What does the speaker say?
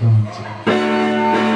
这样子。